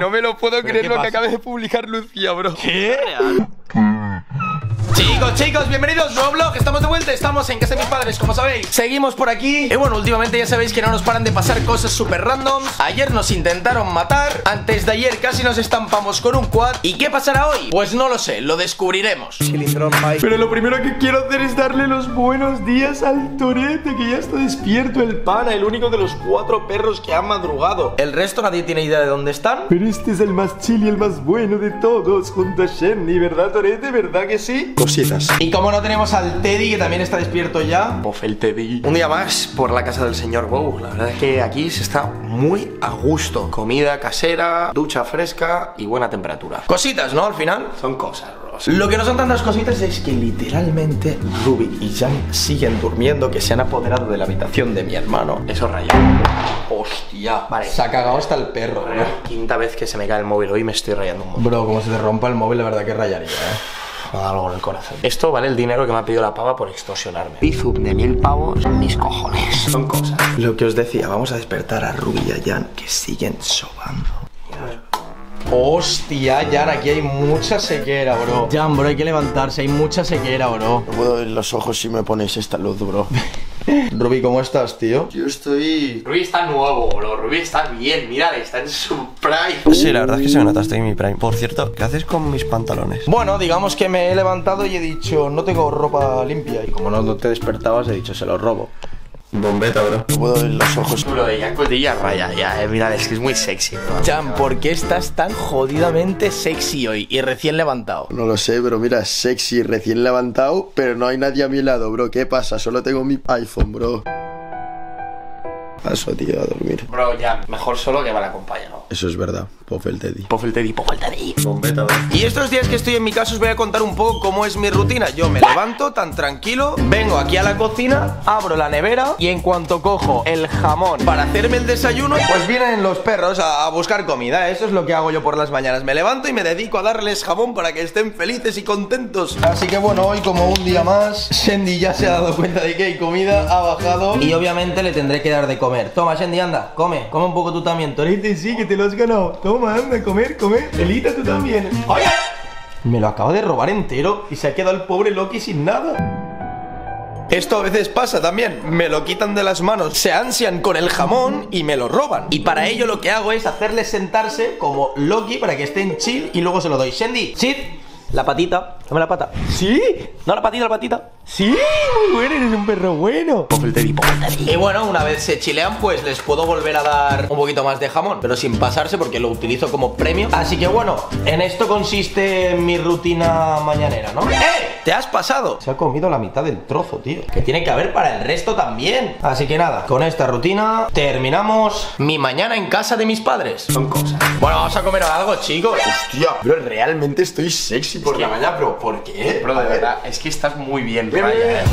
No me lo puedo creer lo que pasa? acaba de publicar Lucía, bro. ¿Qué? Chicos, chicos, bienvenidos a un nuevo vlog. Estamos de vuelta, estamos en casa de mis padres, como sabéis. Seguimos por aquí. Y bueno, últimamente ya sabéis que no nos paran de pasar cosas súper random. Ayer nos intentaron matar. Antes de ayer casi nos estampamos con un quad. ¿Y qué pasará hoy? Pues no lo sé, lo descubriremos. Pero lo primero que quiero hacer es darle los buenos días al torete, que ya está despierto el pana, el único de los cuatro perros que ha madrugado. El resto nadie tiene idea de dónde están. Pero este es el más chill y el más bueno de todos, junto a Shendy, ¿verdad, torete? ¿Verdad que sí? Cositas. Y como no tenemos al Teddy, que también está despierto ya. Pof el Teddy. Un día más por la casa del señor Wow. La verdad es que aquí se está muy a gusto. Comida casera, ducha fresca y buena temperatura. Cositas, ¿no? Al final. Son cosas, Ross. Lo que no son tantas cositas es que literalmente Ruby y Jan siguen durmiendo, que se han apoderado de la habitación de mi hermano. Eso raya. Hostia, Vale. Se ha cagado hasta el perro, bro. Quinta vez que se me cae el móvil hoy me estoy rayando un montón. Bro, como se te rompa el móvil, la verdad que rayaría, eh. Me da algo en el corazón. Esto vale el dinero que me ha pedido la pava por extorsionarme. Bizum de mil pavos, mis cojones. Son cosas. Lo que os decía, vamos a despertar a Ruby y a Jan, que siguen sobando. Hostia, Jan, aquí hay mucha sequera, bro. Jan, bro, hay que levantarse, hay mucha sequera, bro. No puedo ver los ojos si me pones esta luz, bro. Ruby, ¿cómo estás, tío? Yo estoy. Rubí está nuevo, bro. Rubí está bien. Mira, está en su prime. Sí, la verdad es que se me nota, estoy en mi prime. Por cierto, ¿qué haces con mis pantalones? Bueno, digamos que me he levantado y he dicho, no tengo ropa limpia. Y como no te despertabas, he dicho, se los robo. Bombeta, bro. No puedo ver los ojos. Lo de Jan Cotilla raya ya, eh. Mira, es que es muy sexy, bro. Jan, ¿por qué estás tan jodidamente sexy hoy y recién levantado? No lo sé, pero mira, sexy, recién levantado, pero no hay nadie a mi lado, bro. ¿Qué pasa? Solo tengo mi iPhone, bro. Paso, tío, a dormir. Bro, Jan, mejor solo que mal acompañado. Eso es verdad. Pof el Teddy. Pof el Teddy, pof el Teddy. Y estos días que estoy en mi casa os voy a contar un poco cómo es mi rutina. Yo me levanto tan tranquilo, vengo aquí a la cocina, abro la nevera y en cuanto cojo el jamón para hacerme el desayuno, pues vienen los perros a, a buscar comida. Eso es lo que hago yo por las mañanas. Me levanto y me dedico a darles jamón para que estén felices y contentos. Así que bueno, hoy como un día más, Shendy ya se ha dado cuenta de que hay comida, ha bajado y obviamente le tendré que dar de comer. Toma, Shendy, anda, come, come un poco tú también. Torete, sí, que te lo has ganado. Toma, anda, comer, comer. Elita, tú también. ¡Oye! Me lo acaba de robar entero y se ha quedado el pobre Loki sin nada. Esto a veces pasa también, me lo quitan de las manos, se ansian con el jamón y me lo roban. Y para ello lo que hago es hacerles sentarse como Loki para que estén chill y luego se lo doy. Shendy, Sid, la patita, dame la pata. ¿Sí? No, la patita, la patita. Sí, muy bueno, eres un perro bueno. Pof el Teddy, pof el Teddy. Y bueno, una vez se chilean, pues les puedo volver a dar un poquito más de jamón, pero sin pasarse porque lo utilizo como premio. Así que bueno, en esto consiste mi rutina mañanera, ¿no? ¡Eh! ¿Te has pasado? Se ha comido la mitad del trozo, tío. Que tiene que haber para el resto también. Así que nada, con esta rutina terminamos mi mañana en casa de mis padres. Son cosas. Bueno, vamos a comer algo, chicos. Hostia, bro, realmente estoy sexy por la mañana, pero ¿por qué? Bro, de verdad, es que estás muy bien, raya, eh.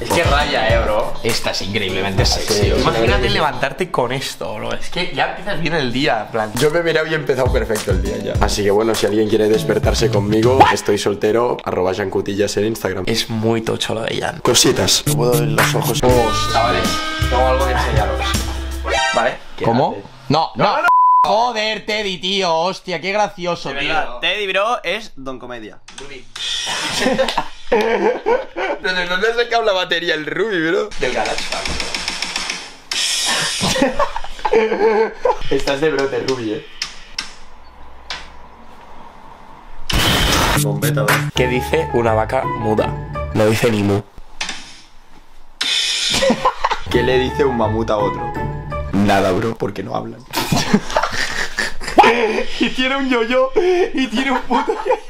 Es que raya, eh, bro. Esta es increíblemente sexy. Imagínate levantarte con esto, bro. Es que ya empiezas bien el día, en plan. Yo me he mirado y he empezado perfecto el día ya. Así que bueno, si alguien quiere despertarse conmigo, estoy soltero, arroba Jancutillas en Instagram. Es muy tocho lo de Jan. Cositas. No puedo ver los ojos. Chavales, tengo algo que enseñaros. ¿Vale? ¿Cómo? No, no. Joder, Teddy, tío. Hostia, qué gracioso, tío. Teddy, bro, es Don Comedia. ¿De dónde ha sacado la batería el Ruby, bro? Del garage. Estás de brote, Ruby, eh. ¿Qué dice una vaca muda? No dice ni mu. ¿Qué le dice un mamut a otro? Nada, bro, porque no hablan. Y tiene un yo-yo. Y tiene un puto yo-yo.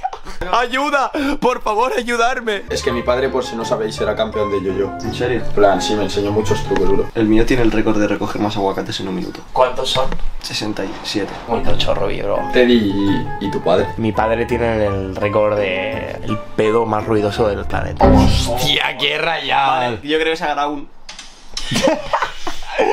¡Ayuda! Por favor, ayudarme. Es que mi padre, por si no sabéis, era campeón de yo-yo. ¿En serio? En plan, sí, me enseñó muchos trucos, bro. El mío tiene el récord de recoger más aguacates en un minuto. ¿Cuántos son? 67. Muy tocho, Robbie, bro. Teddy y, y tu padre. Mi padre tiene el récord de el pedo más ruidoso del planeta. Hostia, qué rayado. Yo creo que se agarra un.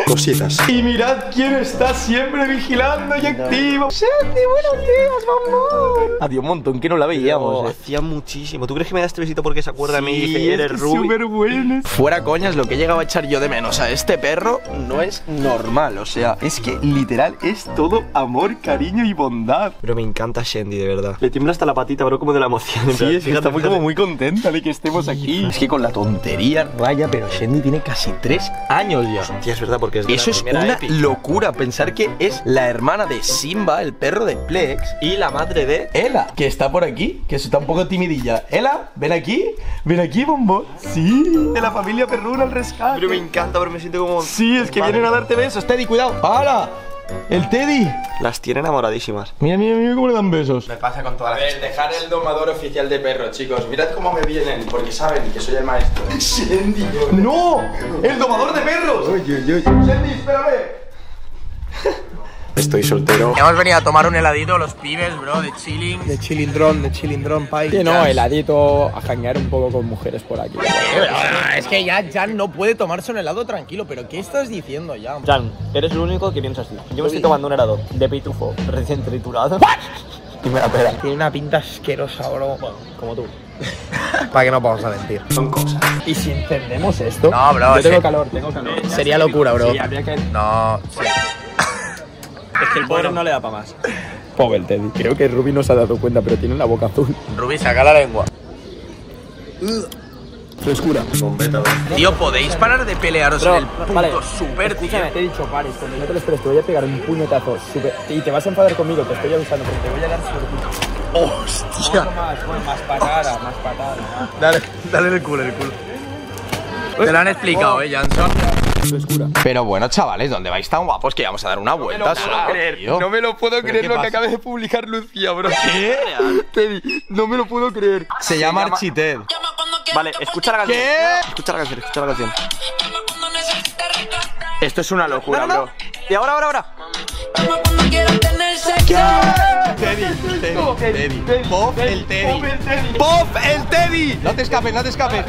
Cositas. Y mirad quién está siempre vigilando y activo. Sandy, buenos días, mamón. Hacía un montón que no la veíamos. eh. hacía muchísimo. ¿Tú crees que me da este besito porque se acuerda de mí y dice, eres que es Ruby? súper bueno. Fuera coñas, lo que he llegado a echar yo de menos a este perro no es normal. O sea, es que literal es todo amor, cariño y bondad. Pero me encanta Shandy, de verdad. Le tiembla hasta la patita, bro, como de la emoción. Sí, es que está muy, como muy contenta de que estemos aquí. Es que con la tontería raya, pero Shendy tiene casi tres años ya. Tía, es verdad, porque es de Eso la es una Epic. locura pensar que es la hermana de Simba, el perro de Plex, Y la madre de... Ela, que está por aquí, que está un poco timidilla. Ela, ven aquí, ven aquí, bombón. Sí, de la familia Perruna al rescate. Pero me encanta, pero me siento como... Sí, es que vienen a darte besos. Teddy, cuidado. ¡Hala! El Teddy. Las tiene enamoradísimas. Mira, mira, mira cómo le dan besos. Me pasa con toda la gente. Dejar el domador oficial de perros, chicos. Mirad cómo me vienen, porque saben que soy el maestro. ¡No! ¡El domador de perros! Sandy, espérame. Estoy soltero. Hemos venido a tomar un heladito los pibes, bro, de chilling. De chilindrón, de chilindrón, pai. Sí, no, heladito a janguear un poco con mujeres por aquí. Es que ya Jan no puede tomarse un helado tranquilo, pero ¿qué estás diciendo ya? Jan, eres el único que piensa así. Yo me estoy tomando un helado de pitufo recién triturado. Y me la pela. Tiene una pinta asquerosa, bro. Como tú. Para que no vamos a mentir. Son cosas. Y si encendemos esto. No, bro, Yo tengo calor, tengo calor. Sería locura, bro. Sí, habría que. Es que el pobre no le da para más. Pobre el Teddy. Creo que Ruby no se ha dado cuenta, pero tiene la boca azul. Rubí, saca la lengua. Frescura. Tío, ¿podéis parar de pelearos en el punto vale, súper, tío? Escúchame, te he dicho pares. Cuando no te lo esperes, te voy a pegar un puñetazo súper. Y te vas a enfadar conmigo, te estoy avisando, porque te voy a dar súper ¡Hostia! más, bueno, más patada, más patada. Dale, dale el culo, el culo. Te lo han explicado, eh, Jansson. Pero bueno, chavales, ¿dónde vais tan guapos que vamos a dar una vuelta solo, tío? No me lo puedo ¿Pero creer lo que pasa? acaba de publicar Lucía, bro. ¿Qué? Teddy, no me lo puedo creer. Se llama Archited. Vale, escucha la canción. ¿Qué? Escucha la canción, escucha la canción. Esto es una locura, bro. Y ahora, ahora, ahora. Teddy, Teddy, Teddy. Pop el Teddy. Pop el Teddy. No te escapes, no te escapes.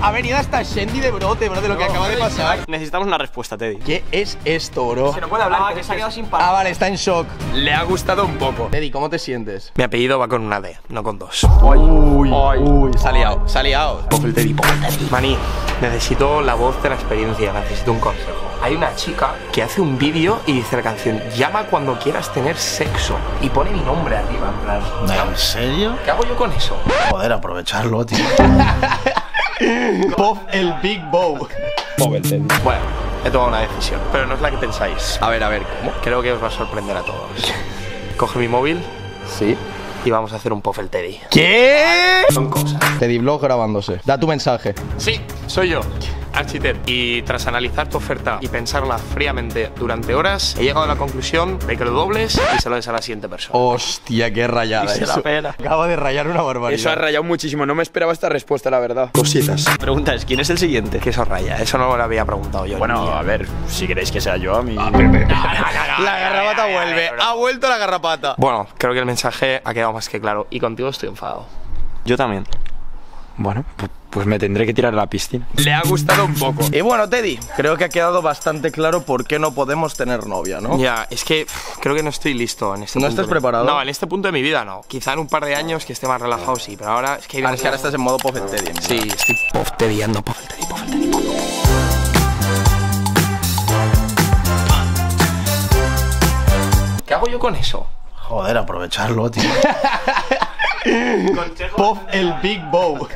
Ha venido hasta Shendy de brote, bro, de lo que acaba de pasar. Necesitamos una respuesta, Teddy. ¿Qué es esto, bro? No puede hablar. Ah, que se ha quedado sin Ah, vale, está en shock. Le ha gustado un poco. Teddy, ¿cómo te sientes? Mi apellido va con una D, no con dos. Uy, uy, se ha liado, se ha liado. Puff el Teddy, puff el Teddy. Maní, necesito la voz de la experiencia, necesito un consejo. Hay una chica que hace un vídeo y dice la canción Llama cuando quieras tener sexo y pone mi nombre arriba, en plan. ¿En serio? ¿Qué hago yo con eso? Joder, aprovecharlo, tío. Pop el Big Bow. Pobre el Teddy. Bueno, he tomado una decisión, pero no es la que pensáis. A ver, a ver, ¿cómo? Creo que os va a sorprender a todos. Coge mi móvil Sí. y vamos a hacer un puff el Teddy. ¿Qué? Son cosas. Teddy Vlog grabándose. Da tu mensaje. Sí, soy yo, Architer. Y tras analizar tu oferta y pensarla fríamente durante horas, he llegado a la conclusión de que lo dobles y se lo des a la siguiente persona. Hostia, qué rayada. Y se la eso. pela. Acaba de rayar una barbaridad. Eso ha rayado muchísimo. No me esperaba esta respuesta, la verdad. Cositas. Pregunta es, ¿quién es el siguiente? Que eso raya, eso no lo había preguntado yo. Bueno, Ni- a ver, si queréis que sea yo, a mí. La garrapata vuelve. Ha vuelto la garrapata. Bueno, creo que el mensaje ha quedado más que claro. Y contigo estoy enfadado. Yo también. Bueno, pu- pues me tendré que tirar a la piscina. Le ha gustado un poco. Y bueno, Teddy, creo que ha quedado bastante claro por qué no podemos tener novia, ¿no? Ya, es que pff, creo que no estoy listo en este ¿No punto. estás preparado? No, en este punto de mi vida no. Quizá en un par de años que esté más relajado, sí. Pero ahora es que Ahora es que ahora estás en modo Pop el Teddy. en Sí, estoy puff tediando, puff el Teddy, puff el Teddy, puff. ¿Qué hago yo con eso? Joder, aprovecharlo, tío. Pop el Big Bow.